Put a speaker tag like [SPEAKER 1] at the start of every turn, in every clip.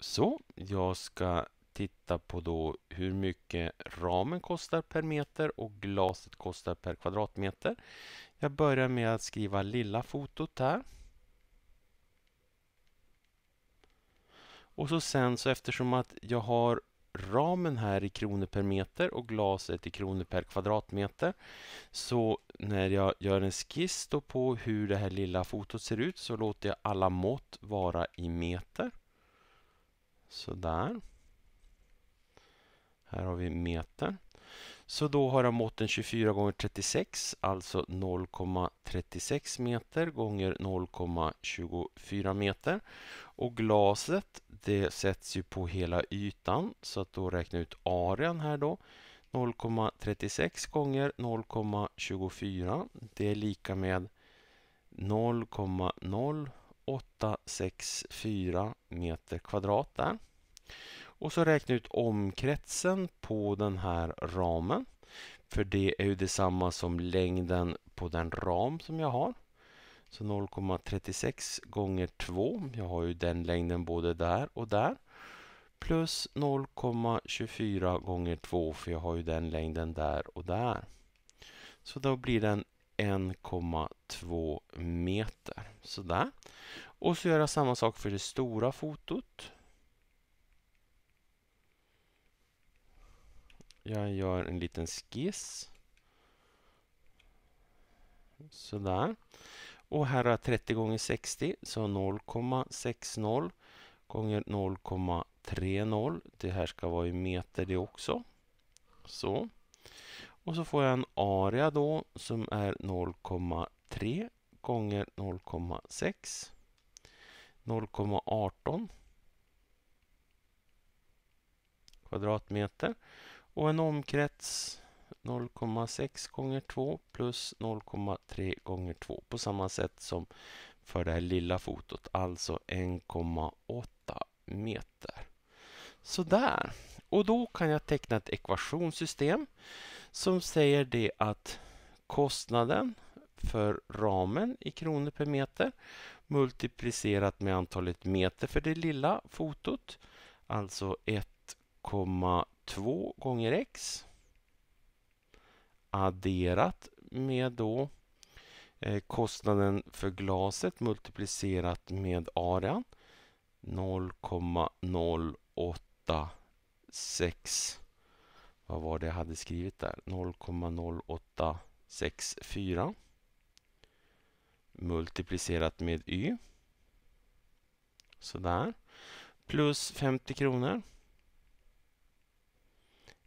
[SPEAKER 1] Så, jag ska titta på då hur mycket ramen kostar per meter och glaset kostar per kvadratmeter. Jag börjar med att skriva lilla fotot här. Och så sen så eftersom att jag har ramen här i kronor per meter och glaset i kronor per kvadratmeter. Så när jag gör en skiss på hur det här lilla fotot ser ut så låter jag alla mått vara i meter. Sådär. Här har vi meter. Så då har jag måtten 24 gånger 36, alltså 0,36 meter gånger 0,24 meter. Och glaset, det sätts ju på hela ytan, så att då räknar jag ut arean här då. 0,36 gånger 0,24, det är lika med 864 meter kvadrat där. Och så räkna ut omkretsen på den här ramen. För det är ju detsamma som längden på den ram som jag har. Så 0,36 gånger 2. Jag har ju den längden både där och där. Plus 0,24 gånger 2 för jag har ju den längden där och där. Så då blir den 1,2 meter. Sådär. Och så gör jag samma sak för det stora fotot. Jag gör en liten skiss. Sådär. Och här har jag 30 gånger 60, så 0,60 gånger 0,30. Det här ska vara i meter det också. Så. Och så får jag en area då som är 0,3 gånger 0,6. 0,18 kvadratmeter. Och en omkrets 0,6 gånger 2 plus 0,3 gånger 2 på samma sätt som för det här lilla fotot, alltså 1,8 meter. Sådär. Och då kan jag teckna ett ekvationssystem som säger det att kostnaden för ramen i kronor per meter multiplicerat med antalet meter för det lilla fotot, alltså 1,2 gånger x adderat med då eh, kostnaden för glaset multiplicerat med arean 0,086 vad var det jag hade skrivit där? 0,0864 multiplicerat med y. Sådär. Plus 50 kronor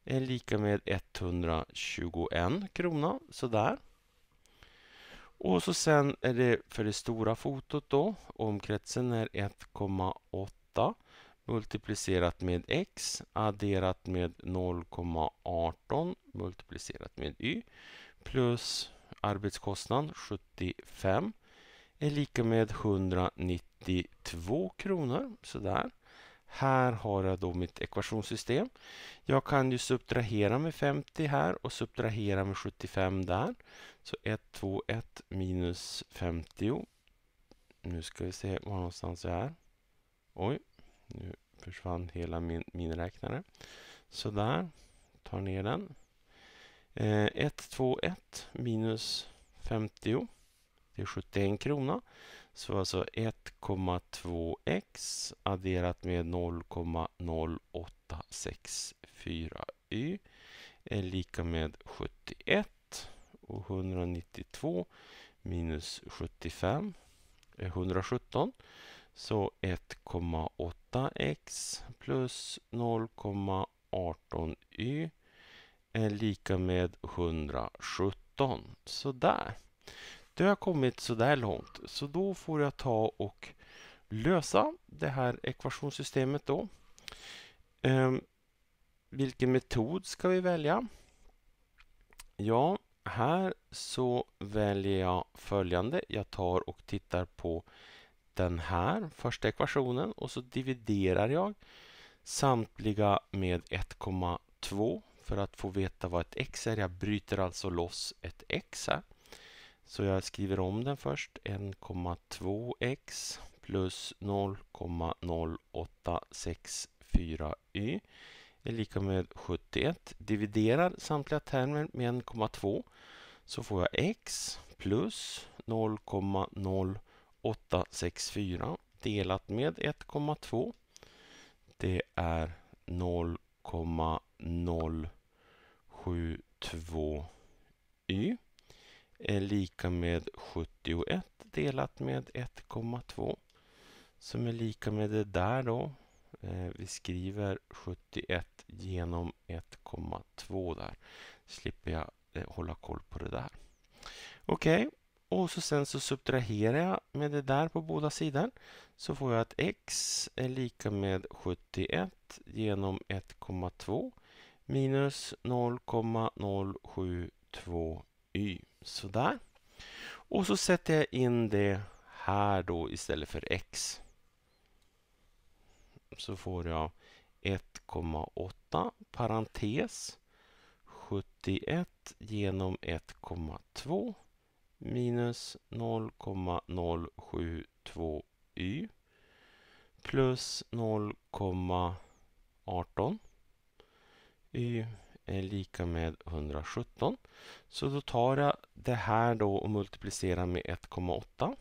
[SPEAKER 1] är lika med 121 krona. Sådär. Och så sen är det för det stora fotot då. Omkretsen är 1,8 multiplicerat med x adderat med 0,18 multiplicerat med y plus arbetskostnad 75 är lika med 192 kronor. Sådär. Här har jag då mitt ekvationssystem. Jag kan ju subtrahera med 50 här och subtrahera med 75 där. Så 1, 2, 1 minus 50. Nu ska vi se var någonstans jag är. Oj, nu försvann hela min miniräknare. räknare. Sådär, tar ner den. 1, 2, 1 minus 50. Det är 71 krona. Så alltså 1,2x adderat med 0,0864y är lika med 71 och 192 minus 75 är 117. Så 8x plus 0,18y är lika med 117. Sådär. Det har kommit sådär långt. Så då får jag ta och lösa det här ekvationssystemet då. Ehm, vilken metod ska vi välja? Ja, här så väljer jag följande. Jag tar och tittar på den här första ekvationen och så dividerar jag samtliga med 1,2 för att få veta vad ett x är. Jag bryter alltså loss ett x här. Så jag skriver om den först. 1,2x plus 0,0864 y är lika med 71. Dividerar samtliga termer med 1,2 så får jag x plus 864 delat med 1,2. Det är 0,072 y är lika med 71 delat med 1,2 som är lika med det där då. Eh, vi skriver 71 genom 1,2 där. Slipper jag eh, hålla koll på det där. Okej, okay och så sen så subtraherar jag med det där på båda sidor. Så får jag att x är lika med 71 genom 1,2 minus 0,072 y. Sådär. Och så sätter jag in det här då istället för x. Så får jag 1,8 parentes 71 genom 1,2 minus 0,072 y plus 0,18 y är lika med 117. Så då tar jag det här då och multiplicerar med 1,8.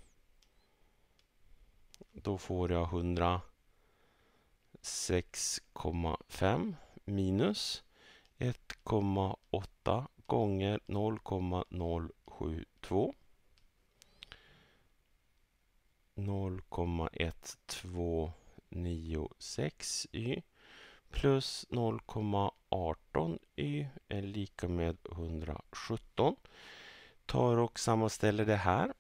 [SPEAKER 1] Då får jag 106,5 minus 1,8 gånger 0,072. 0,1296 y plus 0,18 y är lika med 117. Tar och sammanställer det här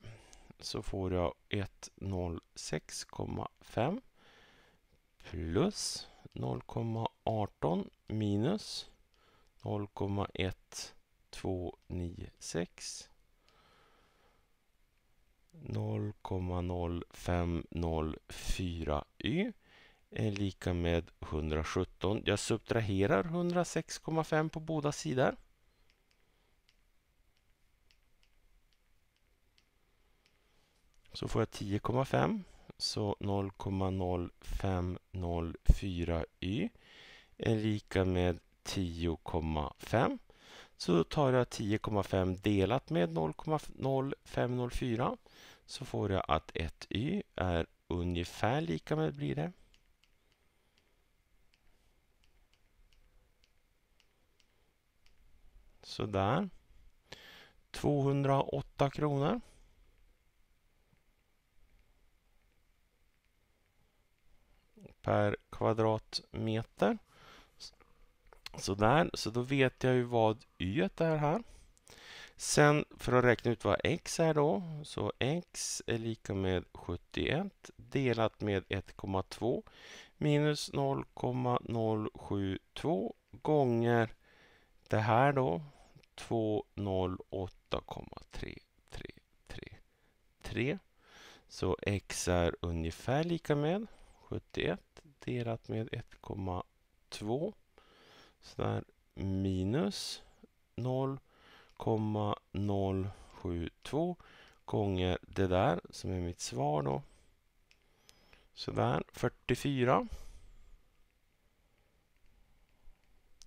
[SPEAKER 1] så får jag 106,5 plus 0,18 minus 0,1296 0,0504 y är lika med 117. Jag subtraherar 106,5 på båda sidor. Så får jag 10,5. Så 0,0504 y är lika med 10,5. Så då tar jag 10,5 delat med 0,0504 så får jag att 1y är ungefär lika med blir det Sådär. 208 kronor. Per kvadratmeter. Sådär, så då vet jag ju vad y är här. Sen för att räkna ut vad x är då, så x är lika med 71 delat med 1,2 minus 0,072 gånger det här då 208,3333. Så x är ungefär lika med 71 delat med 1,2. Så där minus 0,072 gånger det där som är mitt svar då. Sådär, 44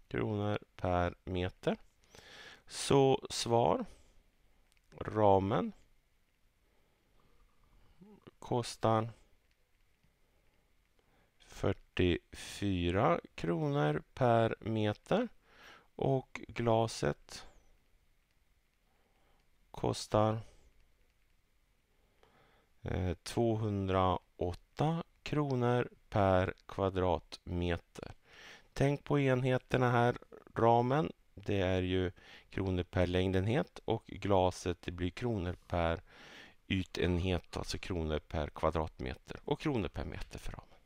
[SPEAKER 1] kronor per meter. Så svar. Ramen kostar 44 kronor per meter och glaset kostar eh, 208 kronor per kvadratmeter. Tänk på enheterna här. Ramen, det är ju kronor per längdenhet och glaset det blir kronor per ytenhet, alltså kronor per kvadratmeter och kronor per meter för ramen.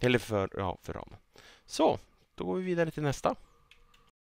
[SPEAKER 1] Eller för, ja, för ramen. Så, då går vi vidare till nästa.